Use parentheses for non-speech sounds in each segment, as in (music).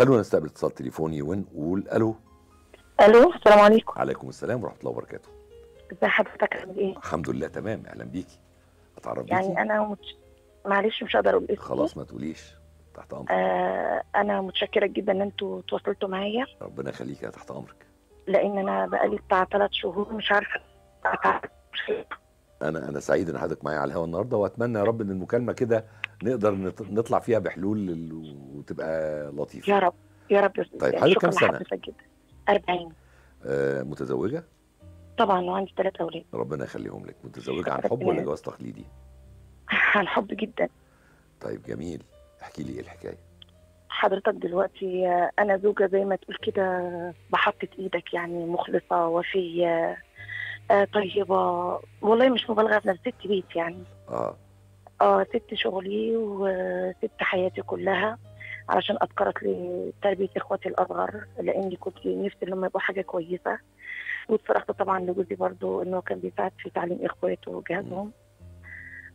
خلونا نستقبل اتصال تليفوني ونقول ألو. ألو السلام عليكم. عليكم السلام ورحمة الله وبركاته. إزي حضرتك؟ عامل إيه؟ الحمد لله تمام. أهلا بيكي. أتعرف بيكي؟ يعني أنا متش... معلش مش هقدر أقول اسمي. خلاص ما تقوليش. تحت أمرك. آه أنا متشكرة جدا إن أنتوا تواصلتوا معايا. ربنا يخليك يا تحت أمرك. لأن أنا بقالي بتاع ثلاث شهور مش عارفة. أنا أنا سعيد إن حضرتك معايا على الهوا النهارده وأتمنى يا رب إن المكالمة كده نقدر نط- نطلع فيها بحلول وتبقى لطيفة. يا رب يا رب. طيب، يعني حضرتك كام؟ لحضرتك جدا. 40 آه متزوجة؟ طبعا وعندي ثلاث أولاد. ربنا يخليهم لك. متزوجة عن حب ولا. جواز تقليدي؟ (laughs) عن حب جدا. طيب جميل. احكي لي إيه الحكاية؟ حضرتك دلوقتي آه، أنا زوجة زي ما تقول كده بحطة إيدك يعني مخلصة وفية آه، طيبة. والله مش مبالغة في نفسي ست بيت يعني. آه. آه سبت شغلي وسبت حياتي كلها علشان اتكرت لتربية إخواتي الأصغر لأني كنت نفسي إنهم يبقوا حاجة كويسة. واتصرفت طبعا لجوزي برضو إنه كان بيساعد في تعليم إخواته وجهازهم.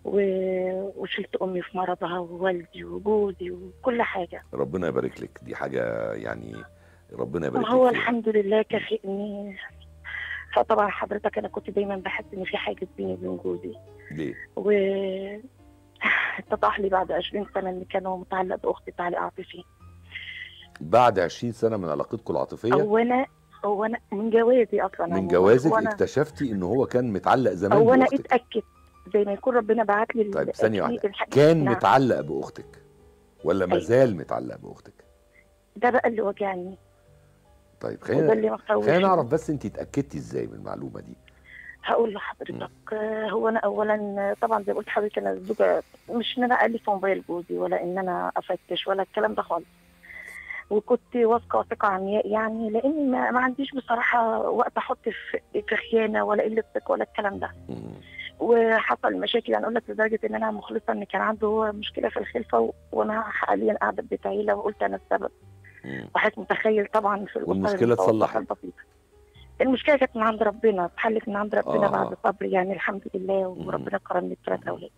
و... وشلت أمي في مرضها ووالدي وجوزي وكل حاجة. ربنا يبارك لك. دي حاجة يعني ربنا يبارك هو لك فيها. الحمد لله كافئني فطبعا حضرتك أنا كنت دايما بحس إن في حاجة بيني وبين جوزي. ليه؟ و اتضح لي بعد 20 سنة ان كان هو متعلق بأختي تعليق عاطفي. بعد 20 سنة من علاقتكم العاطفية؟ هو أنا هو أنا من جوازي أصلا. من جوازك هو أنا اكتشفتي إن هو كان متعلق زمان هو أنا اتأكد. زي ما يكون ربنا بعت لي طيب ثانية واحدة. كان نعم. متعلق بأختك ولا ما أيوة. زال متعلق بأختك؟ ده بقى اللي وجعني. طيب خلينا اللي خلينا نعرف بس انت اتأكدتي إزاي من المعلومة دي؟ هقول لحضرتك آه، هو أنا اولا آه، طبعا زي ما قلت لحضرتك أنا زوجة مش إن أنا ألف موبايل جوزي ولا إن أنا أفتش ولا الكلام ده خالص وكنت واثقة ثقه عمياء يعني لأني ما, ما عنديش بصراحة وقت أحط في في خيانة ولا قلة ثقة ولا الكلام ده. وحصل مشاكل يعني أقول لك لدرجة إن أنا مخلصة إن كان عنده هو مشكلة في الخلفة وأنا حاليا قاعدة في بيت عيلة وقلت أنا السبب. وحضرتك متخيل طبعا في المتوسطة اتصلحت؟ المشكلة كانت من عند ربنا اتحلت من عند ربنا آه. بعد صبر يعني الحمد لله. وربنا كرمني بثلاث أولاد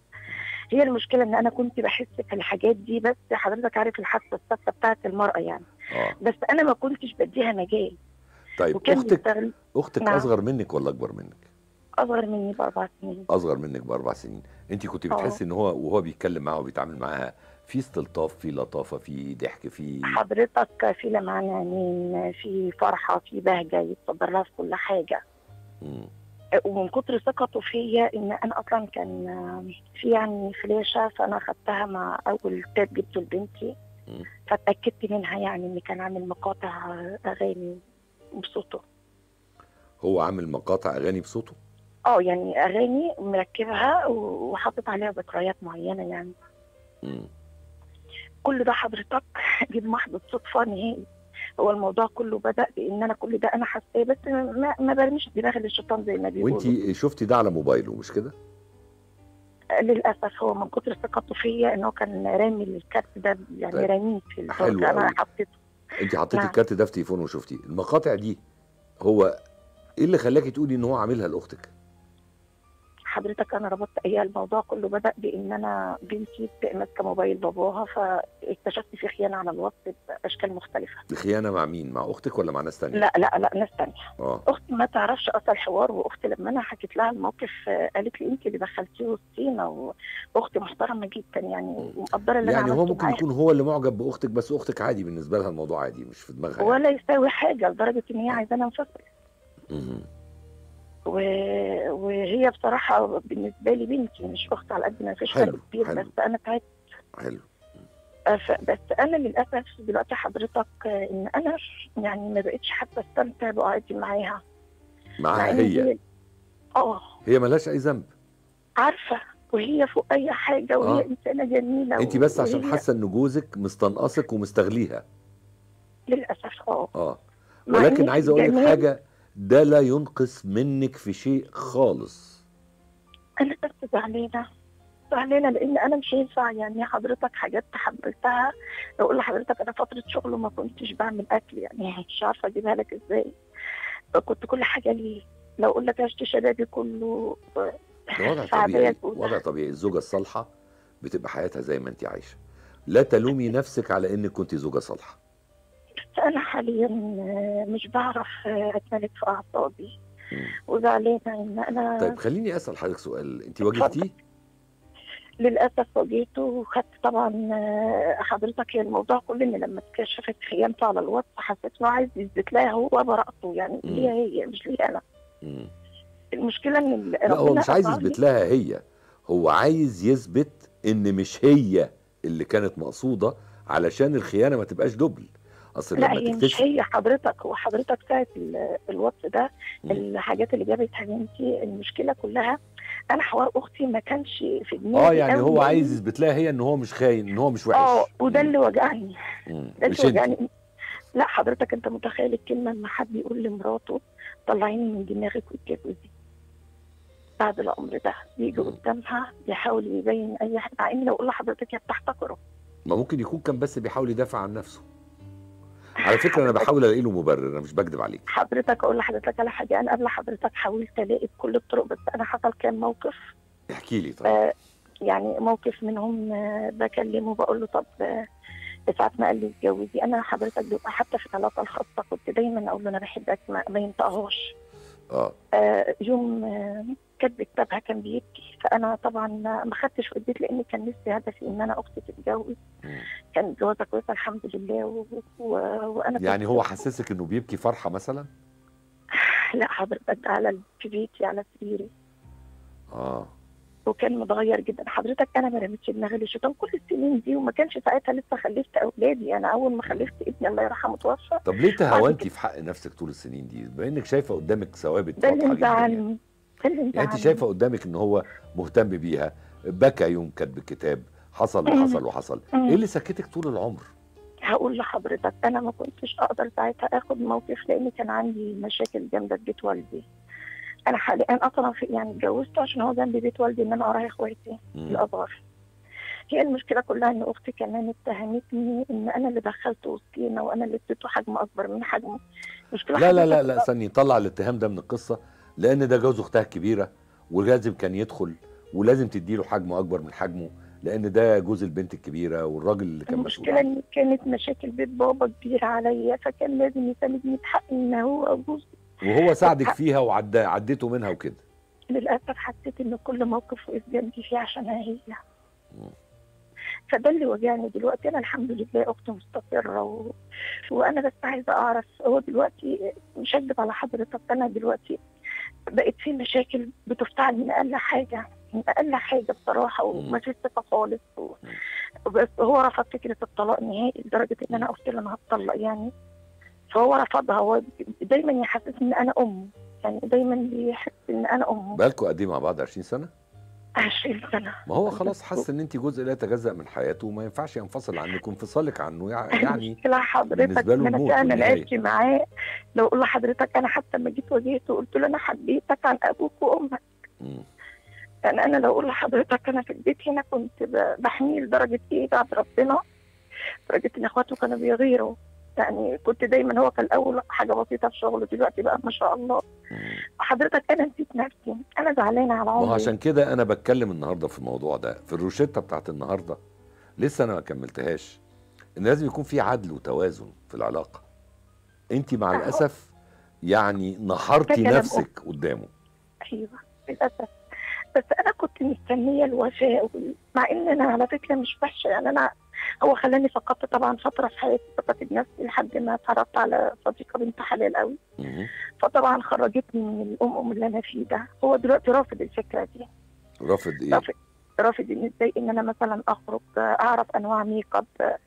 هي المشكلة إن أنا كنت بحس في الحاجات دي بس حضرتك عارف الحاسه الثابته بتاعت المرأة يعني آه بس أنا ما كنتش بديها مجال طيب أختك بيستغل أختك نعم. أصغر منك ولا أكبر منك أصغر مني بأربع سنين أصغر منك بأربع سنين انت كنت آه. بتحسي إن هو وهو بيتكلم معاها وبيتعامل معاها في استلطاف في لطافة في ضحك في حضرتك في لمعان عينين في فرحة في بهجة يتصدر لها في كل حاجة مم. ومن كتر ثقته فيا إن أنا أصلا كان في يعني فلاشة فأنا خدتها مع أول تاب جبته لبنتي. فاتأكدت منها يعني إن كان عامل مقاطع أغاني بصوته هو عامل مقاطع أغاني بصوته آه يعني أغاني مركبها وحاطط عليها ذكريات معينة يعني مم. كل ده حضرتك (laughs) دي بمحض صدفه نهائي هو الموضوع كله بدأ بإن أنا كل ده أنا حاساه بس ما, ما برميش دماغي للشيطان زي ما بيقولوا وانت شفتي ده على موبايله مش كده للأسف هو من كتر ثقته فيا إن هو كان رامي الكارت ده يعني طيب. راميه في حلو أنا. حطيته انت حطيتي نعم. الكارت ده في تليفون وشفتيه المقاطع دي هو إيه اللي خلاكي تقولي إن هو عاملها لأختك حضرتك أنا ربطت هي الموضوع كله بدأ بإن أنا بنتي ماسكة موبايل باباها فاكتشفت في خيانة على الواتس بأشكال مختلفة. خيانة مع مين؟ مع أختك ولا مع ناس تانية؟ لا لا لا ناس تانية. آه. أختي ما تعرفش أصل الحوار واختي لما أنا حكيت لها الموقف آه، قالت لي انت اللي دخلتيه وسطينا واختي محترمة جدا يعني ومقدرة اللي يعني هو ممكن. يكون هو اللي معجب بأختك بس أختك عادي بالنسبة لها الموضوع عادي مش في دماغها يعني. ولا يساوي حاجة لدرجة إن هي عايزانا ننفصل مهم. و... وهي بصراحة بالنسبة لي بنتي مش أخت على قد ما فيش حلو، فرق كبير حلو. بس أنا تعبت. حلو. بس أنا للأسف دلوقتي حضرتك إن أنا يعني ما بقتش حتى أستمتع بقعدتي معاها. معاها هي؟ آه. هي ملهاش أي ذنب. عارفة وهي فوق أي حاجة وهي آه. إنسانة جميلة انت بس عشان حاسة إن جوزك مستنقصك ومستغليها. للأسف آه. آه. مع ولكن عايز أقول لك حاجة ده لا ينقص منك في شيء خالص. أنا بس زعلانة زعلانة لأن أنا مش هينفع يعني حضرتك حاجات تحملتها. أقول لحضرتك أنا فترة شغل ما كنتش بعمل أكل يعني مش عارفة أجيبها لك إزاي. كنت كل حاجة ليه؟ لو أقول لك عشت شبابي كله وضع (laughs) طبيعي. وضع طبيعي. الزوجة الصالحة بتبقى حياتها زي ما انت عايشة. لا تلومي نفسك على إنك كنت زوجة صالحة. أنا حاليا آه، مش بعرف آه، أتملك في أعصابي. مم. وزعلانه إن أنا طيب خليني أسأل حضرتك سؤال. انت واجهتيه؟ للأسف واجهته وخدت طبعا آه، حضرتك هي الموضوع كله إن لما اتكشفت خيانته على الواتس حسيت إنه عايز يثبت لها هو براءته يعني. ليها هي مش لي أنا. مم. المشكلة إن ال- لا هو مش عايز يثبت لها هي. هو عايز يثبت إن مش هي اللي كانت مقصودة علشان الخيانة ما تبقاش دبل أصل لا هي مش هي حضرتك هو حضرتك ساعه ال- الواتس ده. الحاجات اللي جابت هجمتي المشكلة كلها أنا حوار أختي ما كانش في دماغي آه يعني هو عايز يثبت لها هي إن هو مش خاين إن هو مش وحش آه وده. اللي وجعني. ده اللي وجعني لا حضرتك أنت متخيل الكلمة لما حد يقول لمراته طلعيني من دماغك واتجوزي بعد الأمر ده يجي. قدامها بيحاول يبين أي حاجة مع إن لو أقول لحضرتك هي بتحتقره ما ممكن يكون كان بس بيحاول يدافع عن نفسه على فكرة أنا بحاول ألاقي له مبرر أنا مش بكذب عليك. حضرتك أقول لحضرتك على حاجة. أنا قبل حضرتك حاولت ألاقي بكل الطرق بس أنا حصل كام موقف. احكي لي طيب. آه، يعني موقف منهم آه، بكلمه بقول له طب آه، ساعات ما قال لي اتجوزي. أنا حضرتك بيبقى حتى في العلاقه الخاصة كنت دايما أقول له أنا بحبك ما, ما ينطقهاش آه. يوم آه، كاتب كتابها كان بيبكي. فأنا طبعا ما خدتش وديت لأن كان نفسي هدفي إن أنا أختي تتجوز. مم. كانت جوازه كويسه الحمد لله. و... و... وأنا يعني هو حسسك إنه بيبكي فرحة مثلا؟ لا حضرتك على في بيتي على سريري آه. وكان متغير جدا. حضرتك أنا ما رميتش دماغي للشيطان كل السنين دي وما كانش ساعتها لسه خلفت أولادي. أنا أول ما خلفت ابني الله يرحمه توفى. طب ليه تهاونتي في حق نفسك طول السنين دي؟ بما إنك شايفة قدامك ثوابت ده اللي يعني. مزعلني يعني انت. شايفة قدامك إن هو مهتم بيها بكى يوم كاتب الكتاب حصل. وحصل وحصل. إيه اللي سكتك طول العمر هقول لحضرتك أنا ما كنتش أقدر ساعتها آخد موقف لأن كان عندي مشاكل جامده في بيت والدي أنا حاليا أصلا في يعني اتجوزت عشان هو جنب بيت والدي إن أنا أراعي إخواتي. الأصغر هي المشكلة كلها إن أختي كمان اتهمتني إن أنا اللي دخلته وسطينا وأنا اللي اديته حجم أكبر من حجمه مشكلة لا لا لا لا استني طلع الاتهام ده من القصة لأن ده جوز أختها الكبيرة ولازم كان يدخل ولازم تديله حجمه أكبر من حجمه لأن ده جوز البنت الكبيرة والراجل اللي كان مسؤول. المشكلة إن كانت مشاكل بيت بابا كبيرة عليا فكان لازم يساندني بحق إن هو جوز. وهو ساعدك فيها وعدى عديته منها وكده. للأسف حسيت إن كل موقف وقف جنبي فيه عشانها هي. فده اللي وجعني دلوقتي. أنا الحمد لله أختي مستقرة و... وأنا بس عايزة أعرف هو دلوقتي مش هكدب على حضرتك. أنا دلوقتي بقت في مشاكل بتفتعل من أقل حاجة من أقل حاجة بصراحة وما فيش ثقة خالص. و... بس هو رفض فكرة الطلاق نهائي لدرجة إن أنا قلت له أنا هتطلق يعني. فهو رفضها هو دايما يحسسني إن أنا أم يعني دايما بيحس إن أنا امه بقالكوا قد إيه مع بعض؟ 20 سنة؟ 20 سنة. ما هو خلاص حس إن انت جزء لا يتجزأ من حياته وما ينفعش ينفصل عنك وانفصالك عنه. يع- يعني المشكلة حضرتك أنا فعلا. عشت معاه. لو أقول لحضرتك أنا حتى لما جيت واجهته قلت له أنا حبيتك عن أبوك وأمك. يعني أنا لو أقول لحضرتك أنا في البيت هنا كنت بحميه لدرجة إيه؟ بعد ربنا. لدرجة إن إخواته كانوا بيغيروا. يعني كنت دايما هو كان الأول حاجة بسيطة في شغله دلوقتي بقى ما شاء الله. حضرتك أنا نسيت نفسي أنا زعلانة على عمري. عشان كده أنا بتكلم النهارده في الموضوع ده في الروشتة بتاعت النهارده. لسه أنا ما كملتهاش. إن لازم يكون في عدل وتوازن في العلاقة. انت مع. الأسف يعني نحرتي نفسك قدامه. أيوه للأسف. بس أنا كنت مستنية الوفاء مع ان أنا على فكرة مش وحشة. يعني أنا هو خلاني فقدت طبعا فترة في حياتي ثقتي بنفسي لحد ما اتعرفت على صديقة بنت حلال قوي. فطبعا خرجتني من الأم اللي أنا فيه ده. هو دلوقتي رافض الفكرة دي. رافض إيه؟ رافض رافض إن إزاي إن أنا مثلا أخرج أعرف أنواع make up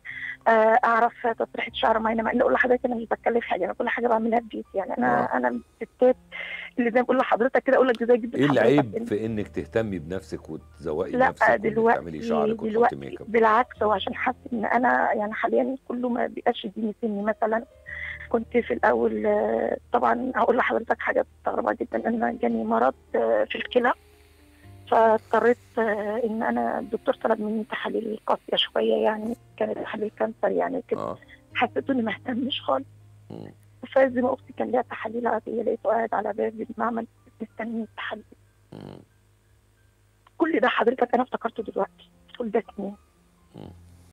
أعرف تسريحه شعر معينه مع ان أقول لحضرتك أنا مش بتكلف حاجة أنا كل حاجة بعملها في بيتي يعني أنا آه. أنا من الستات اللي زي ما بقول لحضرتك كده أقول لك إزاي جدا إيه العيب في إنك تهتمي بنفسك وتزوقي لنفسك دلوقتي تعملي شعرك وتحطي ميك اب بالعكس هو عشان حاسس إن أنا يعني حاليا كله ما بيبقاش يديني سني مثلا. كنت في الأول آه، طبعا هقول لحضرتك حاجة مستغربة جدا ان جاني مرض آه، في الكلى. فاضطريت آه، إن أنا الدكتور طلب مني تحاليل قاسية شوية يعني كانت تحاليل كانسر يعني كده آه حسيت اني ما اهتمش خالص. فزي ما أختي كان ليها تحاليل عادية لقيته قاعد على باب المعمل مستني التحاليل. كل ده حضرتك أنا افتكرته دلوقتي كل ده سنين.